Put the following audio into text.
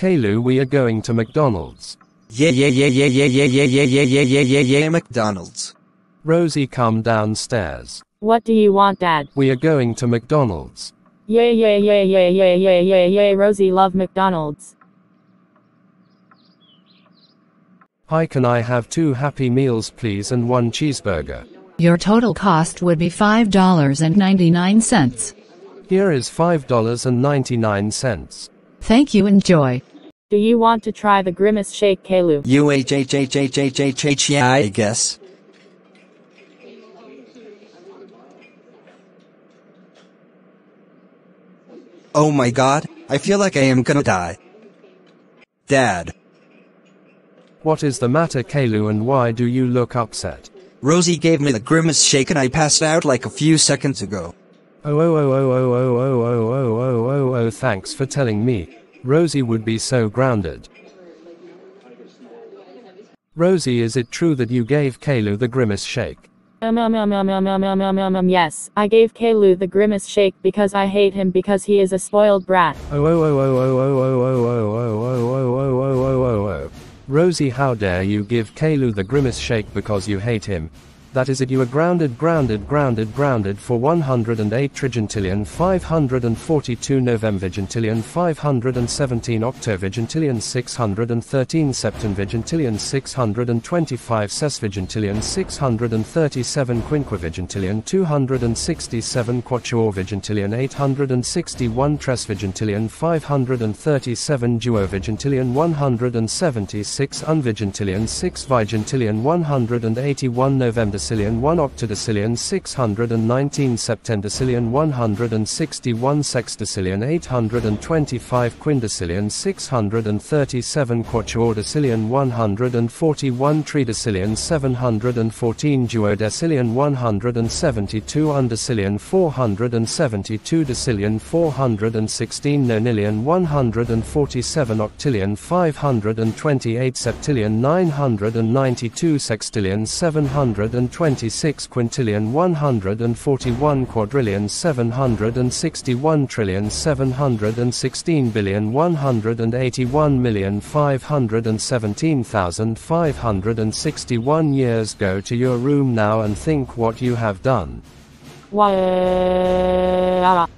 Caillou, we are going to McDonald's. Yeah, yeah, yeah, yeah, yeah, yeah, yeah, yeah, yeah, yeah, yeah, yeah, yeah, McDonald's. Rosie, come downstairs. What do you want, Dad? We are going to McDonald's. Yay, yay, yay, yay, yay, yay, yay, yay, Rosie love McDonald's. Hi, can I have two Happy Meals, please, and one cheeseburger? Your total cost would be $5.99. Here is $5.99. Thank you, enjoy. Do you want to try the Grimace Shake Caillou? UHHHHHHH, yeah, I guess. Oh my god, I feel like I am gonna die. Dad. What is the matter, Caillou, and why do you look upset? Rosie gave me the grimace shake and I passed out like a few seconds ago. Oh, oh, oh, oh, oh, oh, oh oh, oh, oh, thanks for telling me. Rosie would be so grounded. Rosie, is it true that you gave Caillou the grimace shake? Um, um, um, um, um, um, um, um, um, um, yes. I gave Caillou the Grimace Shake because I hate him because he is a spoiled brat. Oh, oh, oh, oh, oh, oh, oh, oh, oh, oh, oh, oh, oh, oh, oh, oh, oh. Rosie, how dare you give Caillou the grimace shake because you hate him? That is it you are grounded grounded grounded grounded for 108 trigentillion 542 novemvigentillion 517 octovigentillion 613 septenvigentillion 625 sesvigentillion 637 quinquivigentillion 267 quatuorvigentillion 861 tresvigentillion 537 duovigentillion 176 unvigentillion 6 vigentillion 181 november decillion 1 octodecillion 619 septendecillion 161 sextodecillion 825 quindecillion 637 quatuordecillion 141 tridecillion 714 duodecillion 172 undecillion 472 decillion 416 nonillion 147 octillion 528 septillion 992 sextillion 700 126 quintillion 141 quadrillion 761 trillion 716 billion 181 million 517,561 years go to your room now and think what you have done. Why?